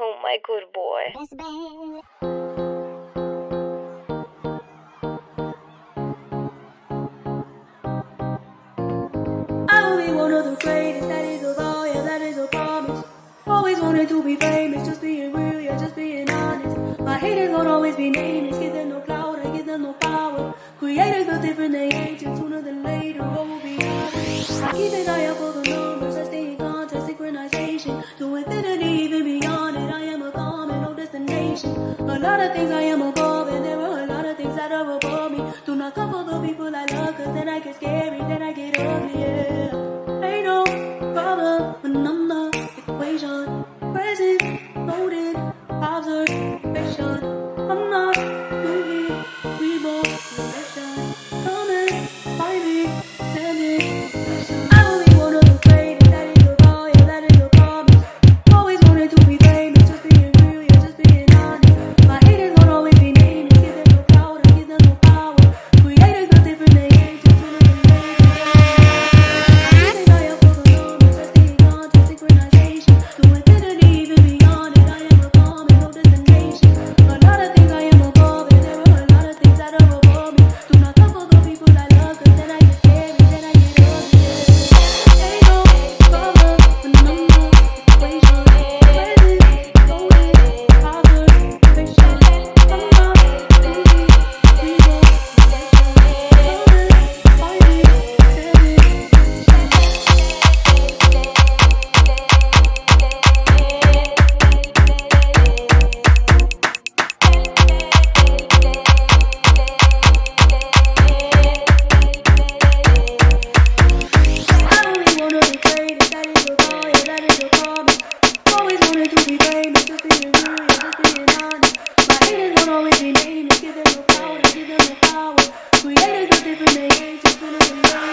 Oh, my good boy. I will be one of the greatest, that is a that is a promise. Always wanted to be famous, just being real, yeah, just being honest. My haters won't always be nameless, give them no clout, I give them no power. Creators different, they sooner than later, will be an eye out for the numbers, I stay A lot of things I am above, and there are a lot of things that are above me. Do not come for the people I love, cause then I get scary, different day, different day.